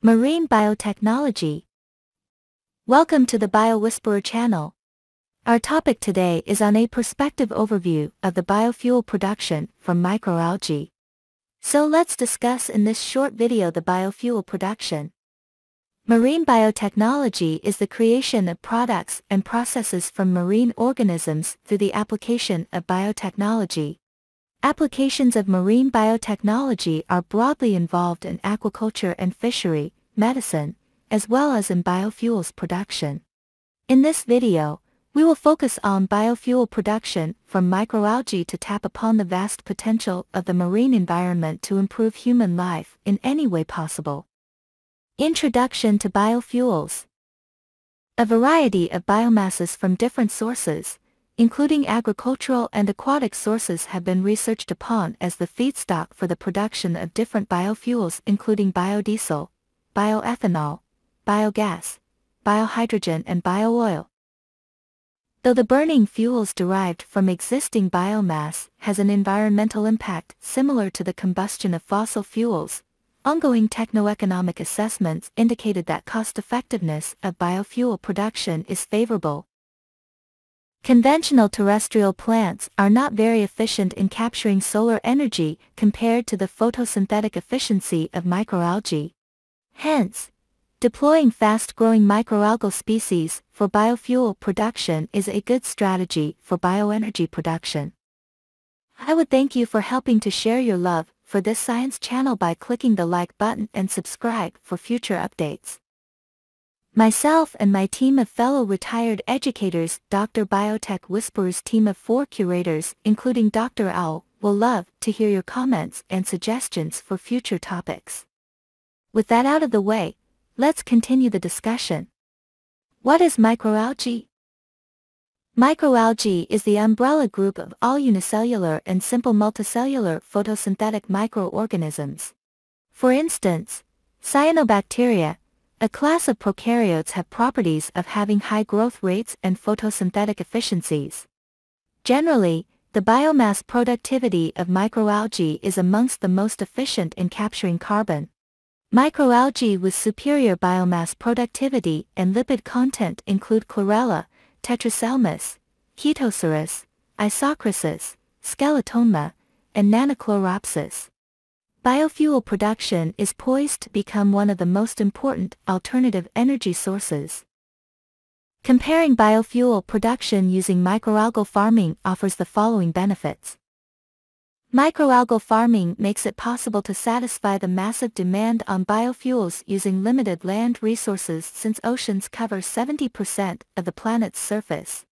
Marine Biotechnology. Welcome to the BioWhisperer channel. Our topic today is on a perspective overview of the biofuel production from microalgae. So let's discuss in this short video the biofuel production. Marine biotechnology is the creation of products and processes from marine organisms through the application of biotechnology. Applications of marine biotechnology are broadly involved in aquaculture and fishery, medicine, as well as in biofuels production. In this video, we will focus on biofuel production from microalgae to tap upon the vast potential of the marine environment to improve human life in any way possible. Introduction to biofuels. A variety of biomasses from different sources, including agricultural and aquatic sources have been researched upon as the feedstock for the production of different biofuels including biodiesel, bioethanol, biogas, biohydrogen and biooil. Though the burning fuels derived from existing biomass has an environmental impact similar to the combustion of fossil fuels, ongoing techno-economic assessments indicated that cost-effectiveness of biofuel production is favorable, Conventional terrestrial plants are not very efficient in capturing solar energy compared to the photosynthetic efficiency of microalgae. Hence, deploying fast-growing microalgal species for biofuel production is a good strategy for bioenergy production. I would thank you for helping to share your love for this science channel by clicking the like button and subscribe for future updates. Myself and my team of fellow retired educators, Dr. Biotech Whisperer's team of four curators, including Dr. Owl, will love to hear your comments and suggestions for future topics. With that out of the way, let's continue the discussion. What is microalgae? Microalgae is the umbrella group of all unicellular and simple multicellular photosynthetic microorganisms. For instance, cyanobacteria, a class of prokaryotes have properties of having high growth rates and photosynthetic efficiencies. Generally, the biomass productivity of microalgae is amongst the most efficient in capturing carbon. Microalgae with superior biomass productivity and lipid content include chlorella, Tetraselmis, Chaetoceros, Isochrysis, Skeletonema, and Nannochloropsis. Biofuel production is poised to become one of the most important alternative energy sources. Comparing biofuel production using microalgal farming offers the following benefits. Microalgal farming makes it possible to satisfy the massive demand on biofuels using limited land resources since oceans cover 70% of the planet's surface.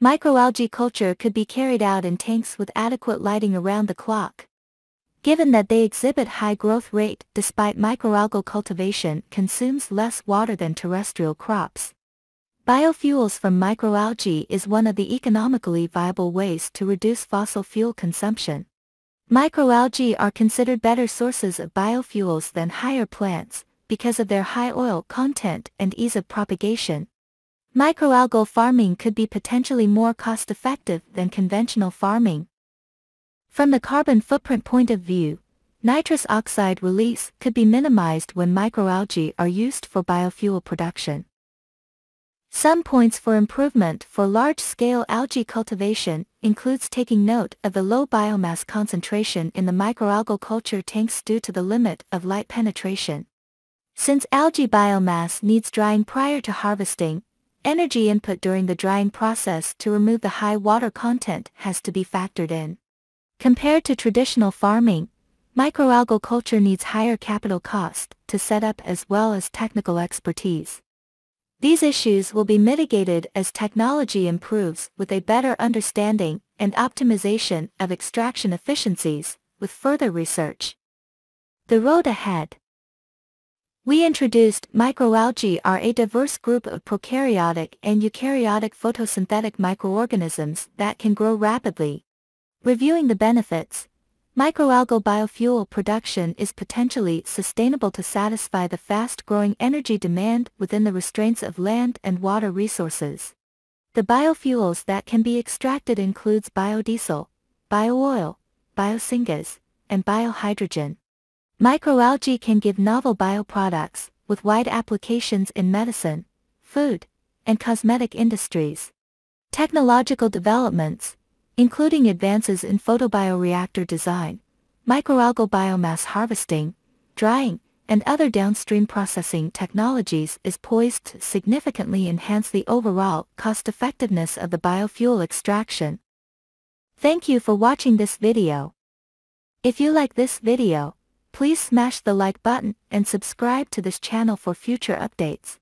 Microalgae culture could be carried out in tanks with adequate lighting around the clock, Given that they exhibit high growth rate despite microalgal cultivation consumes less water than terrestrial crops. Biofuels from microalgae is one of the economically viable ways to reduce fossil fuel consumption. Microalgae are considered better sources of biofuels than higher plants, because of their high oil content and ease of propagation. Microalgal farming could be potentially more cost-effective than conventional farming, from the carbon footprint point of view, nitrous oxide release could be minimized when microalgae are used for biofuel production. Some points for improvement for large-scale algae cultivation includes taking note of the low biomass concentration in the microalgal culture tanks due to the limit of light penetration. Since algae biomass needs drying prior to harvesting, energy input during the drying process to remove the high water content has to be factored in. Compared to traditional farming, microalgal culture needs higher capital cost to set up as well as technical expertise. These issues will be mitigated as technology improves with a better understanding and optimization of extraction efficiencies, with further research. The road ahead. We introduced microalgae are a diverse group of prokaryotic and eukaryotic photosynthetic microorganisms that can grow rapidly, Reviewing the benefits, microalgal biofuel production is potentially sustainable to satisfy the fast-growing energy demand within the restraints of land and water resources. The biofuels that can be extracted includes biodiesel, biooil, biosyngas, and biohydrogen. Microalgae can give novel bioproducts, with wide applications in medicine, food, and cosmetic industries. Technological developments, including advances in photobioreactor design, microalgal biomass harvesting, drying, and other downstream processing technologies is poised to significantly enhance the overall cost-effectiveness of the biofuel extraction. Thank you for watching this video. If you like this video, please smash the like button and subscribe to this channel for future updates.